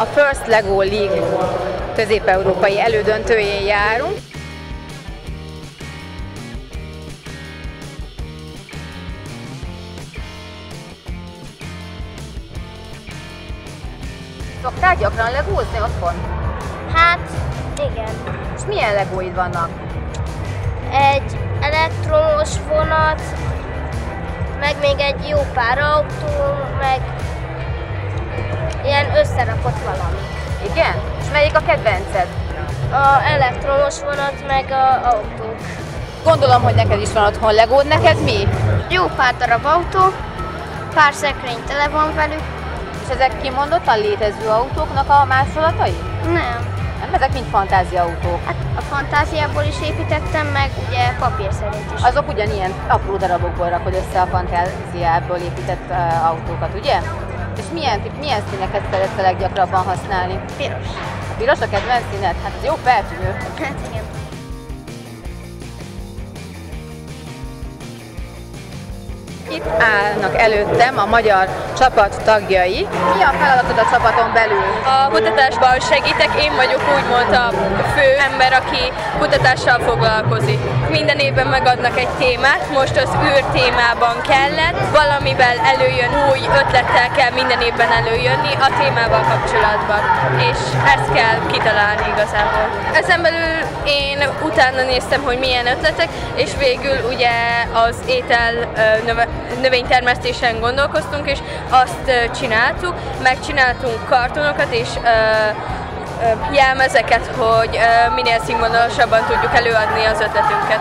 A First Lego League közép-európai elődöntőjén járunk. Szoktál gyakran legózni otthon? Hát, igen. És milyen legóid vannak? Egy elektromos vonat, meg még egy jó pár autó, meg melyik a kedvenced? A elektromos vonat, meg a autók. Gondolom, hogy neked is van otthon legód, neked mi? Jó pár darab autó, pár szekrény tele van velük. És ezek kimondottan létező autóknak a másolatai? Nem. Nem, ezek mind fantáziaautók. Hát a fantáziából is építettem, meg ugye papír szerint is. Azok ugyanilyen apró darabokból rakod össze a fantáziából épített uh, autókat, ugye? És milyen, milyen színeket szeretsz a leggyakrabban használni? Piros. Piros a kedvenc színed? Hát ez jó feltűnő. Hát igen. Itt állnak előttem a magyar csapat tagjai. Mi a feladatod a csapaton belül? A kutatásban segítek, én vagyok úgymond a fő ember, aki kutatással foglalkozik. Minden évben megadnak egy témát, most az űr témában kellett, valamivel előjön, új ötlettel kell minden évben előjönni a témával kapcsolatban, és ezt kell kitalálni igazából. Ezen belül én utána néztem, hogy milyen ötletek, és végül ugye az étel növe, növénytermesztésen gondolkoztunk, és azt csináltuk, megcsináltunk kartonokat és jelmezeket, hogy minél színvonalasabban tudjuk előadni az ötletünket.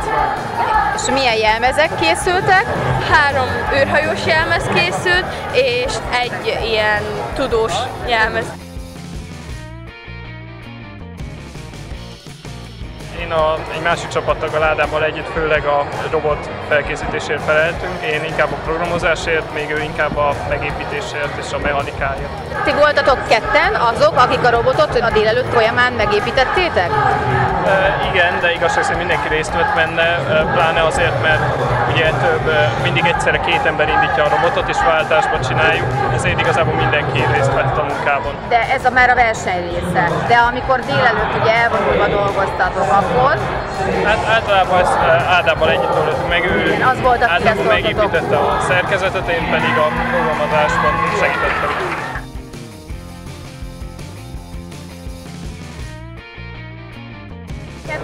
És milyen jelmezek készültek? Három űrhajós jelmez készült, és egy ilyen tudós jelmez. A, egy másik csapattaggal Ádámmal együtt főleg a robot felkészítésért feleltünk, én inkább a programozásért, még ő inkább a megépítésért és a mechanikáért. Ti voltatok ketten azok, akik a robotot a délelőtt folyamán megépítettétek? E, igen, de igazság szerint mindenki részt vett benne, pláne azért, mert ugye több, mindig egyszerre két ember indítja a robotot és váltásba csináljuk, ezért igazából mindenki részt vett a munkában. De ez a már a verseny része. De amikor délelőtt ugye elvonulva dolgoztatok, akkor? Hát általában ezt Ádámmal együtt oldottuk meg, ő Igen, az volt, Ádám megépítette a szerkezetet, én pedig a programozásban segítettem.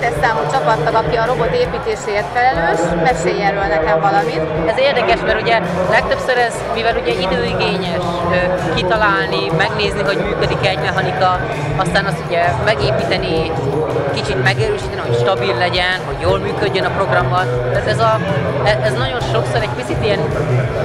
kettes számú csapattag, aki a robot építéséért felelős, mesélj erről nekem valamit. Ez érdekes, mert ugye legtöbbször ez, mivel ugye időigényes kitalálni, megnézni, hogy működik egy mechanika, aztán azt ugye megépíteni, kicsit megerősíteni, hogy stabil legyen, hogy jól működjön a programmal. Ez, ez, a, ez nagyon sokszor egy picit ilyen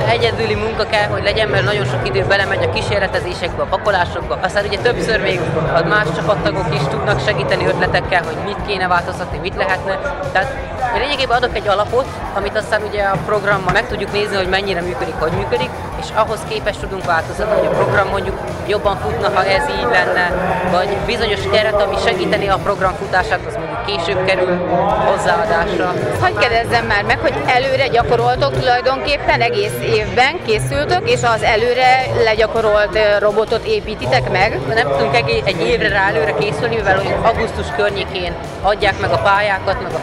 egyedüli munka kell, hogy legyen, mert nagyon sok idő belemegy a kísérletezésekbe, a pakolásokba. Aztán ugye többször még a más csapattagok is tudnak segíteni ötletekkel, hogy mit kéne változtatni, mit lehetne. Tehát én lényegében adok egy alapot, amit aztán ugye a programmal meg tudjuk nézni, hogy mennyire működik, hogy működik, és ahhoz képest tudunk változtatni, hogy a program mondjuk jobban futna, ha ez így lenne, vagy bizonyos keret, ami segíteni a program futását, az mondjuk később kerül hozzáadásra. Hogy kérdezzem már meg, hogy előre gyakoroltok tulajdonképpen egész évben készültök, és az előre legyakorolt robotot építitek meg? Nem tudunk egy évre rá előre készülni, mivel augusztus környékén adják meg a pályákat, meg a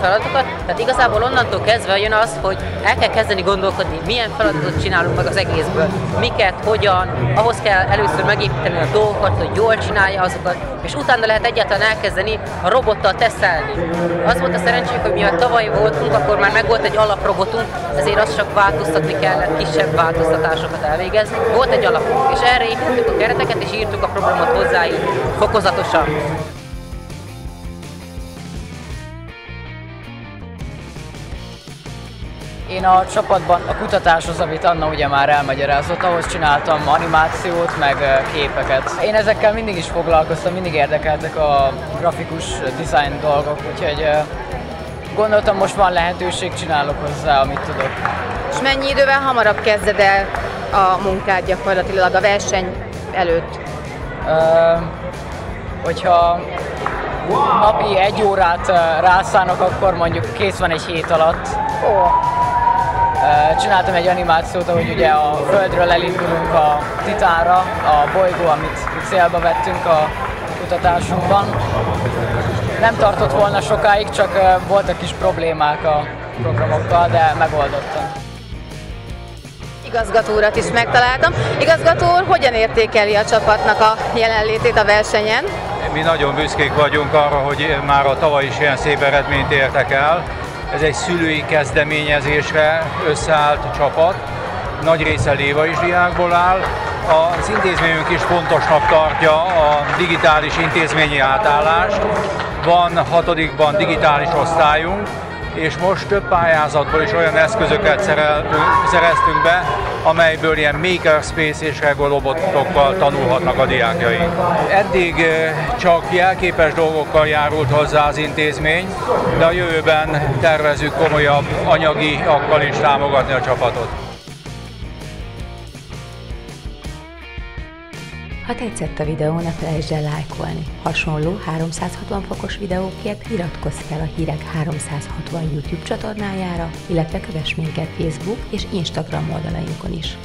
feladatokat. Tehát igazából onnantól kezdve jön az, hogy el kell kezdeni gondolkodni, milyen feladatot csinálunk meg az egészből, miket, hogyan, ahhoz kell először megépíteni a dolgokat, hogy jól csinálja azokat, és utána lehet egyáltalán elkezdeni robottal tesztelni. Az volt a szerencsénk, hogy mivel tavaly voltunk, akkor már megvolt egy alaprobotunk, ezért azt csak változtatni kellett, kisebb változtatásokat elvégezni. Volt egy alapunk, és erre építettük a kereteket, és írtuk a programot hozzá így fokozatosan. Én a csapatban a kutatáshoz, amit Anna ugye már elmagyarázott, ahhoz csináltam animációt, meg képeket. Én ezekkel mindig is foglalkoztam, mindig érdekeltek a grafikus design dolgok, úgyhogy gondoltam most van lehetőség, csinálok hozzá, amit tudok. És mennyi idővel hamarabb kezded el a munkát gyakorlatilag a verseny előtt? Uh, hogyha napi egy órát rászánok, akkor mondjuk kész van egy hét alatt. Ó, Csináltam egy animációt, ahogy ugye a Földről elindulunk a Titánra, a bolygó, amit célba vettünk a kutatásunkban. Nem tartott volna sokáig, csak voltak kis problémák a programokkal, de megoldottam. Igazgató urat is megtaláltam. Igazgató úr, hogyan értékeli a csapatnak a jelenlétét a versenyen? Mi nagyon büszkék vagyunk arra, hogy már a tavaly is ilyen szép eredményt értek el. Ez egy szülői kezdeményezésre összeállt csapat, nagy része Léva is diákból áll. Az intézményünk is fontosnak tartja a digitális intézményi átállást. Van hatodikban digitális osztályunk, és most több pályázatból is olyan eszközöket szereztünk be, amelyből ilyen makerspace és Lego robotokkal tanulhatnak a diákjaink. Eddig csak jelképes dolgokkal járult hozzá az intézmény, de a jövőben tervezünk komolyabb anyagi akkal is támogatni a csapatot. Ha tetszett a videó, ne felejtsd el lájkolni. Hasonló 360 fokos videókért iratkozz fel a Hírek 360 YouTube csatornájára, illetve kövess minket Facebook és Instagram oldalainkon is.